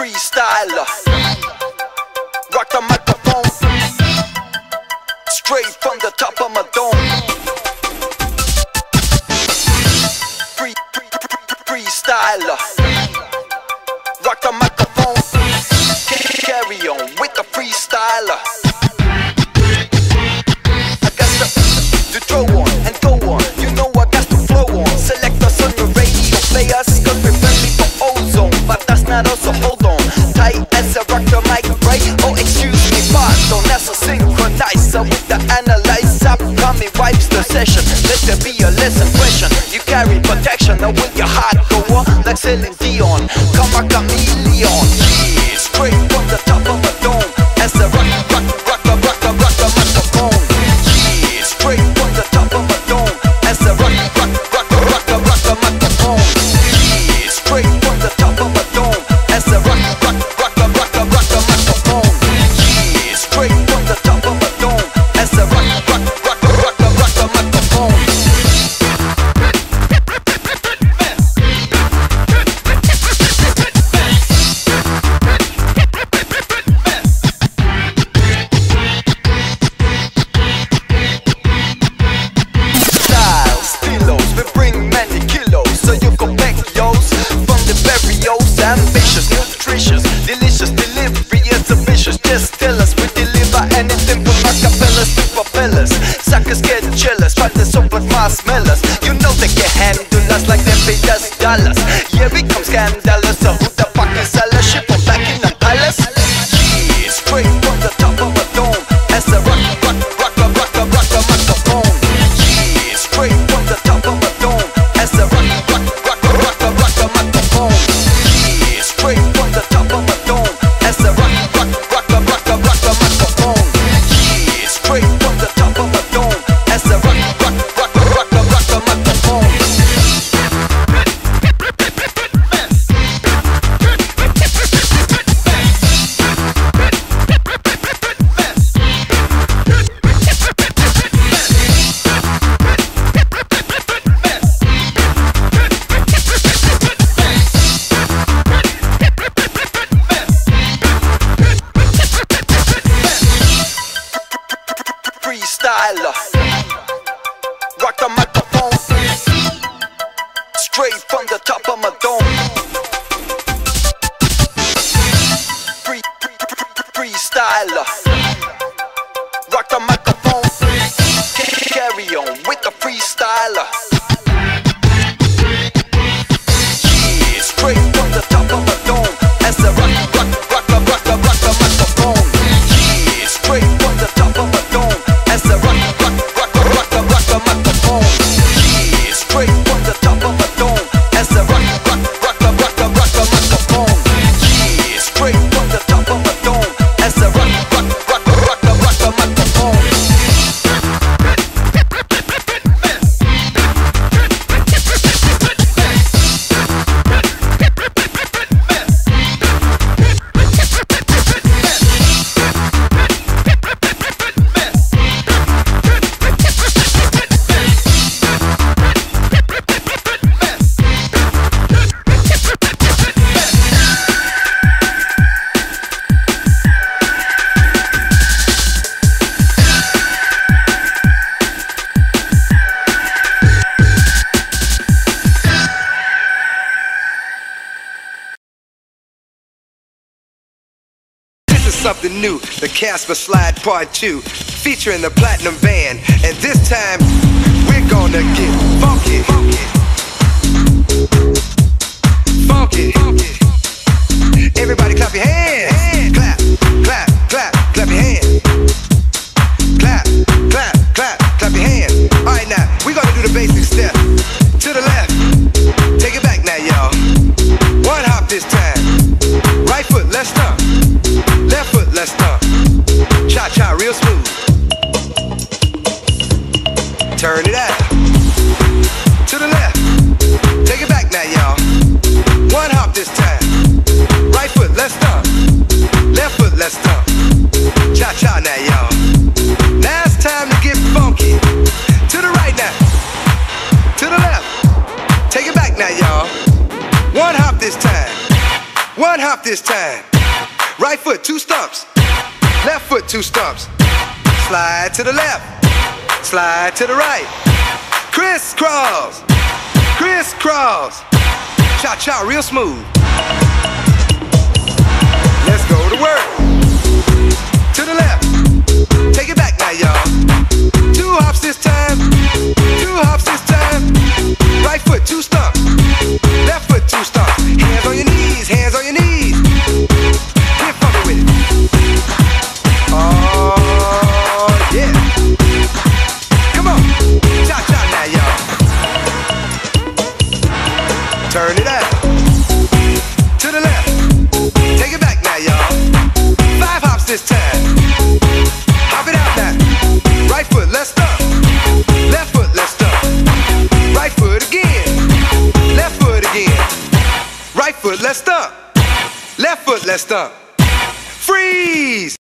freestyler. Rock the microphone. Straight from the top of my dome. Free, free, free, freestyler. So with the analyze upcoming wipes the session. Let there be a lesson question You carry protection Now will your heart go on like Celine Dion. Come on, Camille ambitious, nutritious, delicious, delivery is ambitious. Just tell us we deliver anything from acapellas to papellas. Suckers get jealous, but there's so much mass smellers. You know they can handle us like they pay us dollars. Yeah, we come scandalous, so who straight from the top of my dome. Free, free, free, freestyler. something new. The Casper Slide Part 2, featuring the Platinum Band. And this time, we're gonna get funky. now, y'all. One hop this time. One hop this time. Right foot, two stumps. Left foot, two stumps. Slide to the left. Slide to the right. Crisscross. Crisscross. Cha cha, real smooth. Let's go to work. Turn it out. To the left. Take it back now, y'all. Five hops this time. Hop it out now. Right foot, let's stomp. Left foot, let's stomp. Right foot again. Left foot again. Right foot, let's stomp. Left foot, let's stomp. Freeze!